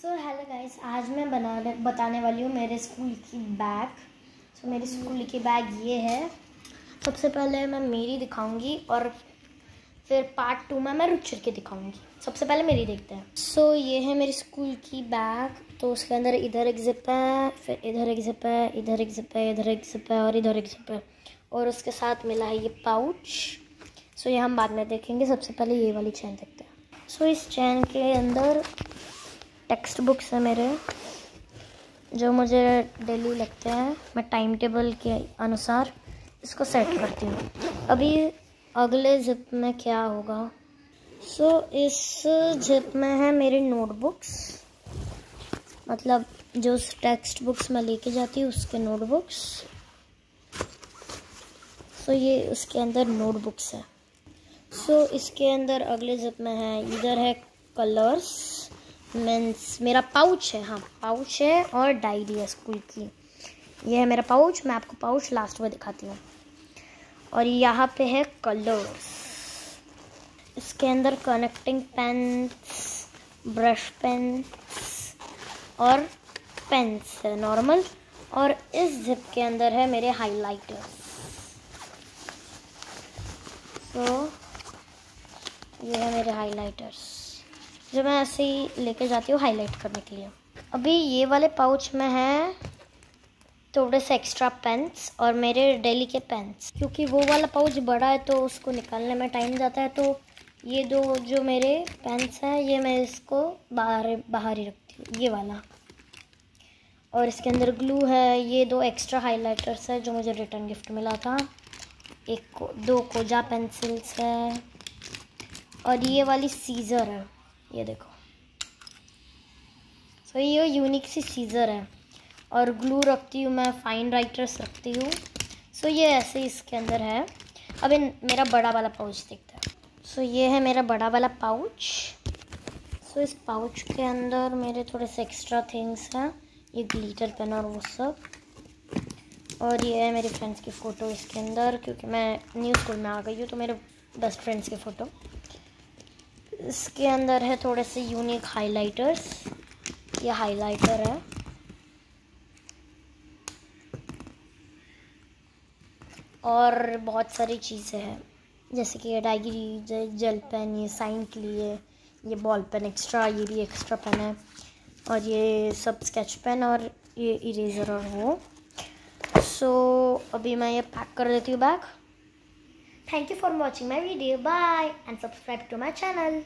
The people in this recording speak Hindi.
सो हेलो गाइस आज मैं बनाने बताने वाली हूँ मेरे स्कूल की बैग सो so, मेरे स्कूल की बैग ये है। सबसे पहले मैं मेरी दिखाऊँगी और फिर पार्ट टू में मैं रुचर के दिखाऊँगी। सबसे पहले मेरी देखते हैं। सो so, ये है मेरी स्कूल की बैग तो उसके अंदर इधर एक जिप है फिर इधर एक जिप है इधर एक जिप है इधर एक जिप है और इधर एक जिप है। और उसके साथ मिला है ये पाउच सो so, ये हम बाद में देखेंगे। सबसे पहले ये वाली चैन देखते हैं। सो so, इस चैन के अंदर टेक्स्ट बुक्स है मेरे जो मुझे डेली लगते हैं मैं टाइम टेबल के अनुसार इसको सेट करती हूँ। अभी अगले जिप में क्या होगा? सो so, इस जिप में है मेरी नोटबुक्स। मतलब जो टेक्स्ट बुक्स मैं लेके जाती हूँ उसके नोटबुक्स। सो so, ये उसके अंदर नोटबुक्स है। सो so, इसके अंदर अगले जिप में है। इधर है कलर्स। मीन्स मेरा पाउच है हाँ पाउच है और डायरी है स्कूल की। ये है मेरा पाउच, मैं आपको पाउच लास्ट में दिखाती हूँ। और यहाँ पे है कलर्स इसके अंदर कनेक्टिंग पेन्स ब्रश पेन्स और पेन्स है नॉर्मल और इस जिप के अंदर है मेरे हाइलाइटर्स तो ये है मेरे हाइलाइटर्स जो मैं ऐसे ही लेके जाती हूँ हाईलाइट करने के लिए। अभी ये वाले पाउच में है थोड़े से एक्स्ट्रा पेन्स और मेरे डेली के पेन्स क्योंकि वो वाला पाउच बड़ा है तो उसको निकालने में टाइम जाता है तो ये दो जो मेरे पेन्स हैं, ये मैं इसको बाहर बाहर ही रखती हूँ, ये वाला। और इसके अंदर ग्लू है, ये दो एक्स्ट्रा हाइलाइटर्स है जो मुझे रिटर्न गिफ्ट मिला था। एक को, दो कोजा पेंसिल्स है। और ये वाली सीज़र है। ये देखो। सो so, ये यूनिक सी सीज़र है। और ग्लू रखती हूँ मैं फाइन राइटर्स रखती हूँ। सो so, ये ऐसे इसके अंदर है। अब इन मेरा बड़ा वाला पाउच दिखता है। सो so, ये है मेरा बड़ा वाला पाउच सो so, इस पाउच के अंदर मेरे थोड़े से एक्स्ट्रा थिंग्स हैं। ये ग्लीटर पेन और वो सब। और ये है मेरे फ्रेंड्स की फ़ोटो इसके अंदर क्योंकि मैं न्यू स्कूल में आ गई हूँ तो मेरे बेस्ट फ्रेंड्स की फ़ोटो इसके अंदर है थोड़े से यूनिक हाइलाइटर्स ये हाइलाइटर है। और बहुत सारी चीज़ें हैं। जैसे कि ये डायरी जेल पेन ये साइन के लिए ये बॉल पेन एक्स्ट्रा ये भी एक्स्ट्रा पेन है। और ये सब स्केच पेन और ये इरेज़र और वो। सो so, अभी मैं ये पैक कर देती हूँ bag Thank you for watching my video. Bye and subscribe to my channel.